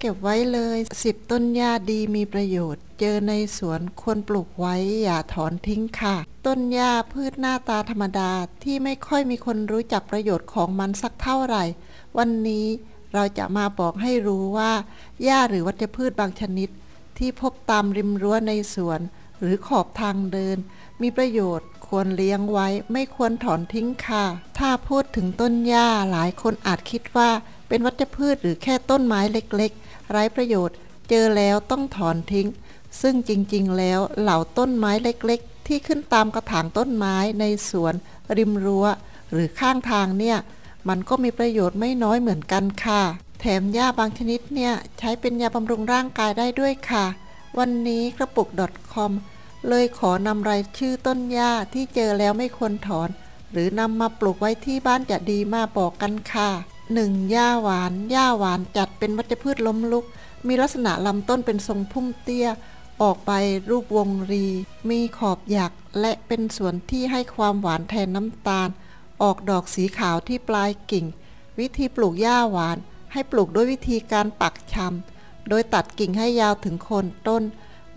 เก็บไว้เลยสิบต้นหญ้าดีมีประโยชน์ เจอในสวนควรปลูกไว้อย่าถอนทิ้งค่ะ ต้นหญ้าพืชหน้าตาธรรมดาที่ไม่ค่อยมีคนรู้จักประโยชน์ของมันสักเท่าไหร่ วันนี้เราจะมาบอกให้รู้ว่าหญ้าหรือวัชพืชบางชนิด ที่พบตามริมรั้วในสวน หรือขอบทางเดิน มีประโยชน์ควรเลี้ยงไว้ไม่ควรถอนทิ้งค่ะ ถ้าพูดถึงต้นหญ้าหลายคนอาจคิดว่าเป็นวัชพืชหรือแค่ต้นไม้เล็ก ไร้ประโยชน์ เจอแล้วต้องถอนทิ้ง ซึ่งจริงๆ แล้วเหล่าต้นไม้เล็กๆ ที่ขึ้นตามกระถางต้นไม้ในสวน ริมรั้ว หรือข้างทางเนี่ย มันก็มีประโยชน์ไม่น้อยเหมือนกันค่ะ แถมหญ้าบางชนิดเนี่ย ใช้เป็นยาบำรุงร่างกายได้ด้วยค่ะ วันนี้กระปุก .com เลยขอนำรายชื่อต้นหญ้าที่เจอแล้วไม่ควรถอน หรือนำมาปลูกไว้ที่บ้านจะดีมาบอกกันค่ะ 1. หญ้าหวาน หญ้าหวานจัดเป็นวัชพืชล้มลุก มีลักษณะลำต้นเป็นทรงพุ่มเตี้ย ออกใบรูปวงรี มีขอบหยัก และเป็นส่วนที่ให้ความหวานแทนน้ำตาล ออกดอกสีขาวที่ปลายกิ่ง วิธีปลูกหญ้าหวาน ให้ปลูกด้วยวิธีการปักชำ โดยตัดกิ่งให้ยาวถึงโคนต้น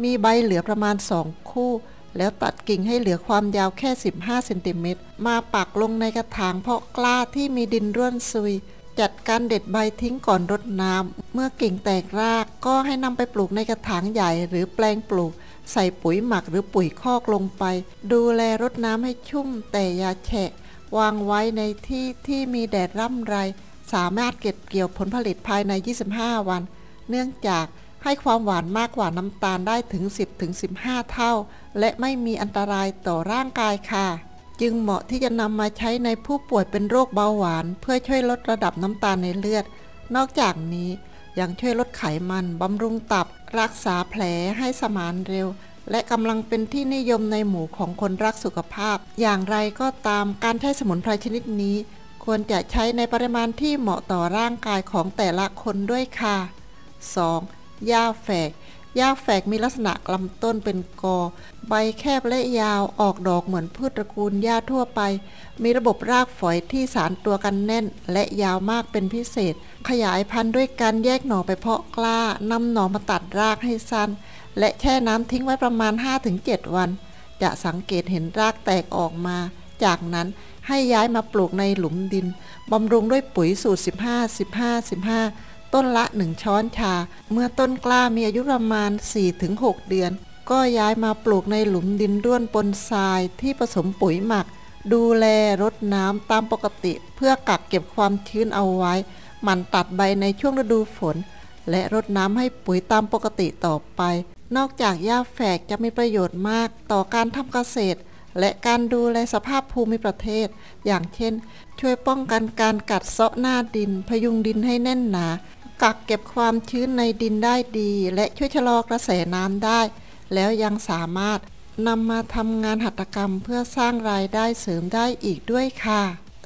มีใบเหลือประมาณสองคู่ แล้วตัดกิ่งให้เหลือความยาวแค่ 15เซนติเมตร มาปักลงในกระถางเพาะกล้าที่มีดินร่วนซุย จัดการเด็ดใบทิ้งก่อนรดน้ำ เมื่อกิ่งแตกรากก็ให้นำไปปลูกในกระถางใหญ่หรือแปลงปลูก ใส่ปุ๋ยหมักหรือปุ๋ยคอกลงไป ดูแลรดน้ำให้ชุ่มแต่อย่าแฉะ วางไว้ในที่ที่มีแดดร่ำไร สามารถเก็บเกี่ยวผลผลิตภายใน 25 วัน เนื่องจากให้ความหวานมากกว่าน้ำตาลได้ถึง 10-15 เท่า และไม่มีอันตรายต่อร่างกายค่ะ จึงเหมาะที่จะนำมาใช้ในผู้ป่วยเป็นโรคเบาหวาน เพื่อช่วยลดระดับน้ำตาลในเลือด นอกจากนี้ยังช่วยลดไขมันบำรุงตับ รักษาแผลให้สมานเร็ว และกำลังเป็นที่นิยมในหมู่ของคนรักสุขภาพ อย่างไรก็ตามการใช้สมุนไพรชนิดนี้ ควรจะใช้ในปริมาณที่เหมาะต่อร่างกายของแต่ละคนด้วยค่ะ 2. ยาแฝก หญ้าแฝกมีลักษณะลำต้นเป็นกอ ใบแคบและยาวออกดอกเหมือนพืชตระกูลหญ้าทั่วไป มีระบบรากฝอยที่สารตัวกันแน่น และยาวมากเป็นพิเศษ ขยายพันธุ์ด้วยการแยกหน่อไปเพาะกล้านำหน่อมาตัดรากให้สั้น และแช่น้ำทิ้งไว้ประมาณ 5-7 วัน จะสังเกตเห็นรากแตกออกมา จากนั้นให้ย้ายมาปลูกในหลุมดินบำรุงด้วยปุ๋ยสูตร 15 15 15 ต้นละหนึ่งช้อนชา เมื่อต้นกล้ามีอายุประมาณ 4-6 เดือน ก็ย้ายมาปลูกในหลุมดินร่วนปนทรายที่ผสมปุ๋ยหมัก ดูแลรดน้ำตามปกติ เพื่อกักเก็บความชื้นเอาไว้ มันตัดใบในช่วงฤดูฝน และรดน้ำให้ปุ๋ยตามปกติต่อไป นอกจากหญ้าแฝกจะมีประโยชน์มากต่อการทำเกษตรและการดูแลสภาพภูมิประเทศ อย่างเช่น ช่วยป้องกันการกัดเซาะหน้าดิน พยุงดินให้แน่นหนา กักเก็บความชื้นในดินได้ดี และช่วยชะลอกระแสน้ำได้ แล้วยังสามารถนำมาทำงานหัตถกรรมเพื่อสร้างรายได้เสริมได้อีกด้วยค่ะ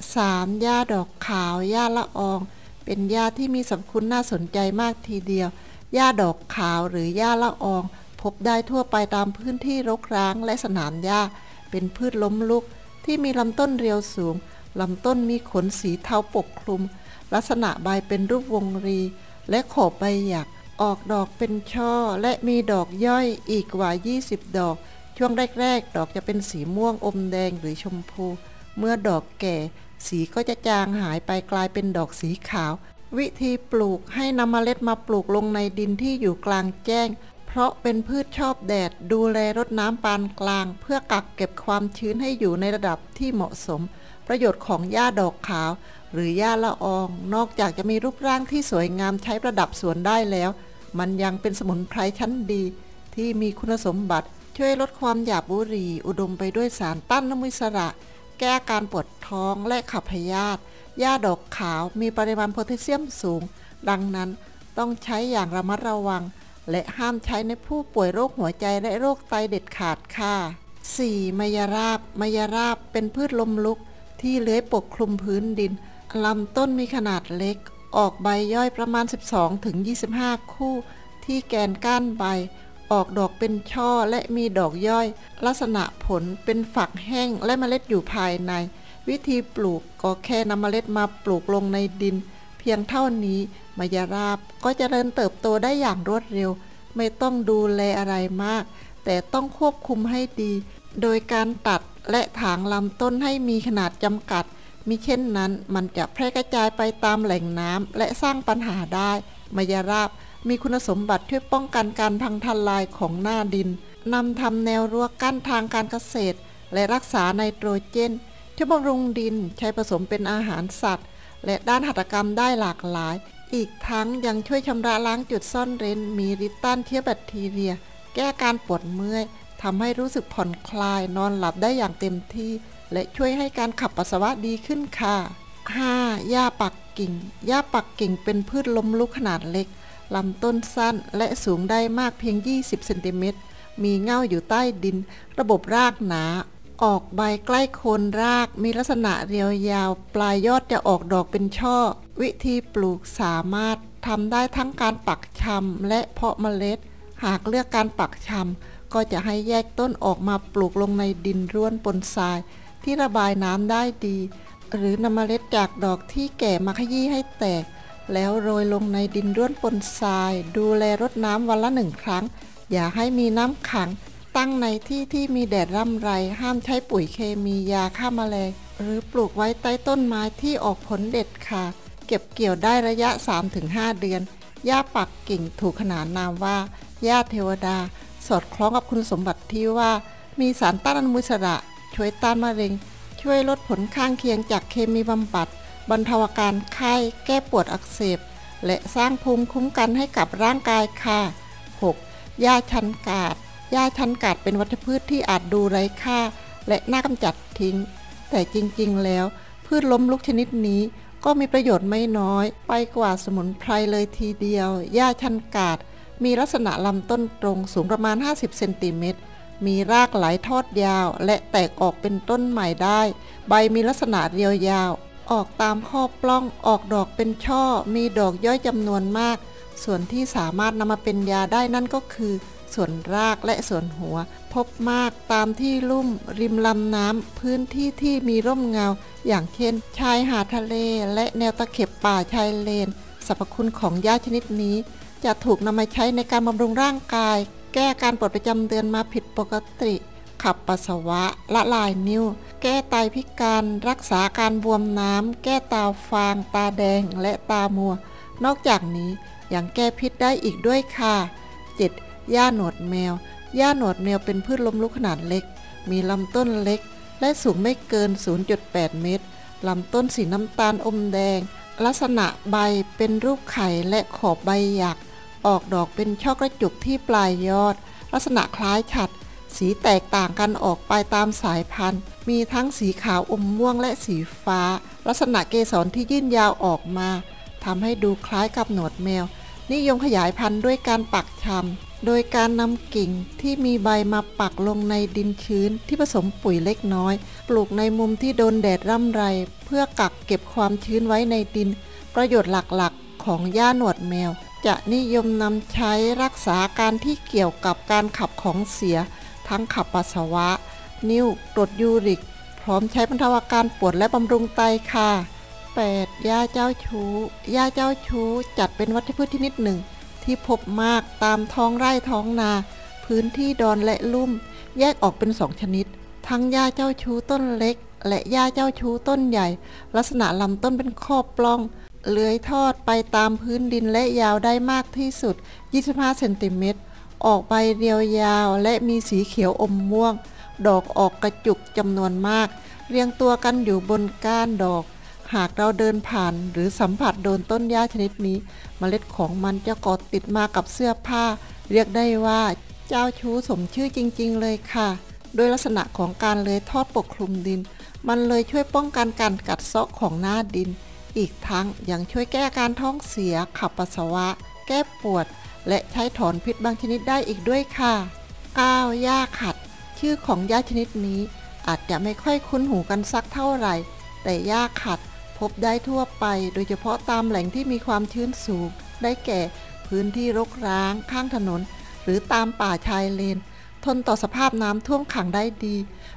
3. หญ้าดอกขาวหญ้าละออง เป็นหญ้าที่มีสรรพคุณน่าสนใจมากทีเดียวหญ้าดอกขาวหรือหญ้าละออง พบได้ทั่วไปตามพื้นที่รกร้างและสนามหญ้า เป็นพืชล้มลุก ที่มีลำต้นเรียวสูงลำต้นมีขนสีเทาปกคลุม ลักษณะใบเป็นรูปวงรี และขอบใบหยัก ออกดอกเป็นช่อและมีดอกย่อยอีกกว่า 20 ดอก ช่วงแรกๆ ดอกจะเป็นสีม่วงอมแดงหรือชมพู เมื่อดอกแก่ สีก็จะจางหายไปกลายเป็นดอกสีขาว วิธีปลูกให้นำเมล็ดมาปลูกลงในดินที่อยู่กลางแจ้ง เพราะเป็นพืชชอบแดด ดูแลรดน้ำปานกลาง เพื่อกักเก็บความชื้นให้อยู่ในระดับที่เหมาะสม ประโยชน์ของหญ้าดอกขาว หรือหญ้าละออง นอกจากจะมีรูปร่างที่สวยงามใช้ประดับสวนได้แล้ว มันยังเป็นสมุนไพรชั้นดี ที่มีคุณสมบัติ ช่วยลดความหยาบบุหรี่ อุดมไปด้วยสารต้านน้ำมิสระ แก้การปวดท้องและขับพยาธิหญ้าดอกขาวมีปริมาณโพแทสเซียมสูง ดังนั้นต้องใช้อย่างระมัดระวัง และห้ามใช้ในผู้ป่วยโรคหัวใจและโรคไตเด็ดขาดค่ะ 4. มยราบมยราบเป็นพืชลมลุกที่เลื้อยปกคลุมพื้นดิน ลำต้นมีขนาดเล็ก ออกใบย่อยประมาณ 12-25 คู่ ที่แกนก้านใบ ออกดอกเป็นช่อและมีดอกย่อย ลักษณะผลเป็นฝักแห้งและเมล็ดอยู่ภายใน วิธีปลูกก็แค่นำเมล็ดมาปลูกลงในดิน เพียงเท่านี้มายาราบก็จเจริญเติบโตได้อย่างรวดเร็ว ไม่ต้องดูแลอะไรมาก แต่ต้องควบคุมให้ดี โดยการตัดและถางลำต้นให้มีขนาดจำกัด มิเช่นนั้นมันจะแพร่กระจายไปตามแหล่งน้ำและสร้างปัญหาได้มายาราบมีคุณสมบัติช่วยป้องกันการพังทลายของหน้าดินนำทำแนวรั้วกั้นทางการเกษตร และรักษาไนโตรเจนช่วยบำรุงดินใช้ผสมเป็นอาหารสัตว์ และด้านหัตถกรรมได้หลากหลาย อีกทั้งยังช่วยชำระล้างจุดซ่อนเร้น มีฤทธิ์ต้านเชื้อแบคทีเรีย แก้การปวดเมื่อยทำให้รู้สึกผ่อนคลายนอนหลับได้อย่างเต็มที่ และช่วยให้การขับปัสสาวะดีขึ้นค่ะ 5. หญ้าปักกิ่ง หญ้าปักกิ่งเป็นพืชล้มลุกขนาดเล็ก ลำต้นสั้นและสูงได้มากเพียง 20 เซนติเมตร มีเง่าอยู่ใต้ดิน ระบบรากหนา ออกใบใกล้โคนราก มีลักษณะเรียวยาว ปลายยอดจะออกดอกเป็นช่อ วิธีปลูกสามารถทำได้ทั้งการปักชำและเพาะเมล็ด หากเลือกการปักชำก็จะให้แยกต้นออกมาปลูกลงในดินร่วนปนทราย ที่ระบายน้ำได้ดี หรือนำเมล็ดจากดอกที่แก่มาขยี้ให้แตก แล้วโรยลงในดินร่วนปนทราย ดูแลรดน้ำวันละหนึ่งครั้ง อย่าให้มีน้ำขัง ตั้งในที่ที่มีแดดร่ำไร ห้ามใช้ปุ๋ยเคมียาฆ่ามาแมลงหรือปลูกไว้ใต้ต้นไม้ที่ออกผลเด็ดขาดเก็บเกี่ยวได้ระยะ 3-5 เดือนหญ้าปักกิ่งถูกขนานนามว่าหญ้าเทวดา สอดคล้องกับคุณสมบัติที่ว่า มีสารต้านอนุมูลอิสระ ช่วยต้านมะเร็ง ช่วยลดผลข้างเคียงจากเคมีบำบัด บรรเทาอาการไข้ แก้ปวดอักเสบ และสร้างภูมิคุ้มกันให้กับร่างกายค่ะ 6. หญ้าชันกาดหญ้าชันกาดเป็นวัชพืชที่อาจดูไร้ค่า และน่ากำจัดทิ้ง แต่จริงๆ แล้ว พืชล้มลุกชนิดนี้ก็มีประโยชน์ไม่น้อย ไปกว่าสมุนไพรเลยทีเดียว หญ้าชันกาด มีลักษณะลำต้นตรงสูงประมาณ 50 เซนติเมตร มีรากไหลทอดยาว และแตกออกเป็นต้นใหม่ได้ ใบมีลักษณะเรียวยาว ออกตามข้อปล้องออกดอกเป็นช่อ มีดอกย่อยจำนวนมาก ส่วนที่สามารถนำมาเป็นยาได้นั่นก็คือ ส่วนรากและส่วนหัว พบมากตามที่ลุ่ม ริมลำน้ำพื้นที่ที่มีร่มเงา อย่างเช่น ชายหาดทะเล และแนวตะเข็บป่าชายเลนสรรพคุณของยาชนิดนี้ จะถูกนำมาใช้ในการบำรุงร่างกาย แก้การปวดประจำเดือนมาผิดปกติ ขับปัสสาวะ ละลายนิ้ว แก้ไตพิการ รักษาการบวมน้ำ แก้ตาฟาง ตาแดง และตามัว นอกจากนี้ยังแก้พิษได้อีกด้วยค่ะ 7. หญ้าหนวดแมว หญ้าหนวดแมวเป็นพืชล้มลุกขนาดเล็ก มีลำต้นเล็ก และสูงไม่เกิน 0.8 เมตร ลำต้นสีน้ำตาลอมแดง ลักษณะใบเป็นรูปไข่และขอบใบหยัก ออกดอกเป็นช่อกระจุกที่ปลายยอด ลักษณะคล้ายฉัด สีแตกต่างกันออกไปตามสายพันธุ์ มีทั้งสีขาวอมม่วงและสีฟ้า ลักษณะเกสรที่ยื่นยาวออกมาทำให้ดูคล้ายกับหนวดแมว นิยมขยายพันธุ์ด้วยการปักชำโดยการนำกิ่งที่มีใบมาปักลงในดินชื้นที่ผสมปุ๋ยเล็กน้อย ปลูกในมุมที่โดนแดดร่ำไร เพื่อกักเก็บความชื้นไว้ในดิน ประโยชน์หลักๆ ของหญ้าหนวดแมว จะนิยมนำใช้รักษาการที่เกี่ยวกับการขับของเสีย ทั้งขับปัสสาวะ นิ้วตรวจยูริก พร้อมใช้บรรเทาอาการปวดและบำรุงไตค่ะ 8. ยาเจ้าชู้ยาเจ้าชู้จัดเป็นวัชพืชที่นิดหนึ่ง ที่พบมากตามท้องไร่ท้องนา พื้นที่ดอนและลุ่ม แยกออกเป็นสองชนิด ทั้งยาเจ้าชู้ต้นเล็ก และยาเจ้าชู้ต้นใหญ่ ลักษณะลำต้นเป็นข้อปล้อง เลื้อยทอดไปตามพื้นดินและยาวได้มากที่สุด 25 เซนติเมตร ออกใบเรียวยาวและมีสีเขียวอมม่วง ดอกออกกระจุกจำนวนมาก เรียงตัวกันอยู่บนก้านดอก หากเราเดินผ่านหรือสัมผัสโดนต้นหญ้าชนิดนี้เมล็ดของมันจะกอดติดมากับเสื้อผ้า เรียกได้ว่าเจ้าชู้สมชื่อจริง ๆ เลยค่ะ โดยลักษณะของการเลยทอดปกคลุมดิน มันเลยช่วยป้องกันการกัดเซาะของหน้าดิน อีกทั้งยังช่วยแก้การท้องเสีย ขับปัสสาวะ แก้ปวด และใช้ถอนพิษบางชนิดได้อีกด้วยค่ะ 9. หญ้าขัด ชื่อของหญ้าชนิดนี้ อาจจะไม่ค่อยคุ้นหูกันสักเท่าไหร่ แต่หญ้าขัดพบได้ทั่วไป โดยเฉพาะตามแหล่งที่มีความชื้นสูง ได้แก่พื้นที่รกร้าง ข้างถนน หรือตามป่าชายเลน ทนต่อสภาพน้ำท่วมขังได้ดี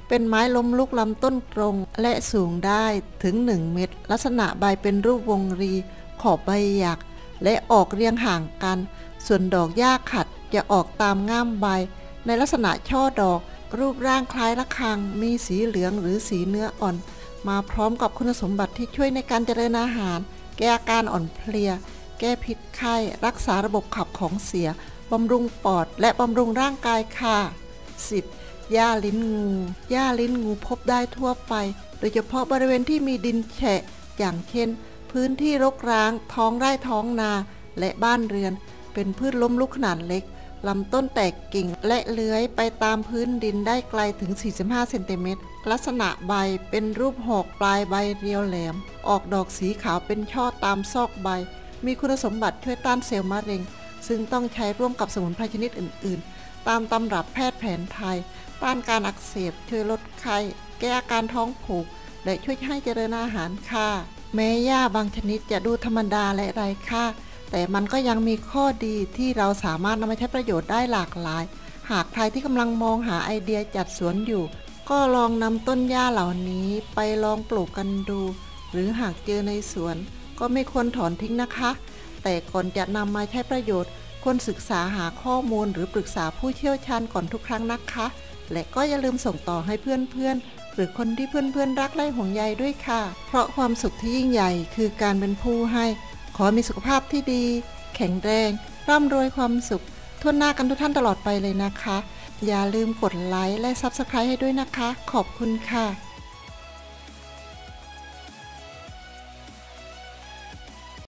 เป็นไม้ล้มลุกลำต้นตรงและสูงได้ถึง 1 เมตร ลักษณะใบเป็นรูปวงรี ขอบใบหยัก และออกเรียงห่างกัน ส่วนดอกหญ้าขัดจะออกตามง่ามใบ ในลักษณะช่อดอก รูปร่างคล้ายระฆัง มีสีเหลืองหรือสีเนื้ออ่อน มาพร้อมกับคุณสมบัติที่ช่วยในการเจริญอาหาร แก้อาการอ่อนเพลีย แก้พิษไข้ รักษาระบบขับของเสีย บำรุงปอดและบำรุงร่างกายค่ะ 10. หญ้าลิ้นงูหญ้าลิ้นงูพบได้ทั่วไป โดยเฉพาะบริเวณที่มีดินแฉะ อย่างเช่น พื้นที่รกร้าง ท้องไร่ท้องนา และบ้านเรือน เป็นพืชล้มลุกขนาดเล็กลำต้นแตกกิ่งและเลื้อยไปตามพื้นดินได้ไกลถึง 45 เซนติเมตร ลักษณะใบเป็นรูปหอกปลายใบเรียวแหลม ออกดอกสีขาวเป็นช่อตามซอกใบ มีคุณสมบัติช่วยต้านเซลล์มะเร็ง ซึ่งต้องใช้ร่วมกับสมุนไพรชนิดอื่น ๆ ตามตำรับแพทย์แผนไทย ต้านการอักเสบ ช่วยลดไข้ แก้อาการท้องผูก และช่วยให้เจริญอาหารค่ะ แม้หญ้าบางชนิดจะดูธรรมดาและไร้ค่า แต่มันก็ยังมีข้อดีที่เราสามารถนำมาใช้ประโยชน์ได้หลากหลาย หากใครที่กำลังมองหาไอเดียจัดสวนอยู่ ก็ลองนำต้นหญ้าเหล่านี้ไปลองปลูกกันดู หรือหากเจอในสวนก็ไม่ควรถอนทิ้งนะคะ แต่ก่อนจะนำมาใช้ประโยชน์ ควรศึกษาหาข้อมูลหรือปรึกษาผู้เชี่ยวชาญก่อนทุกครั้งนะคะ และก็อย่าลืมส่งต่อให้เพื่อนๆ หรือคนที่เพื่อนๆ รักและห่วงใยด้วยค่ะ เพราะความสุขที่ยิ่งใหญ่คือการเป็นผู้ให้ ขอมีสุขภาพที่ดี แข็งแรง ร่ำรวยความสุขทั่วหน้ากันทุกท่านตลอดไปเลยนะคะ อย่าลืมกดไลค์และ Subscribe ให้ด้วยนะคะ ขอบคุณค่ะ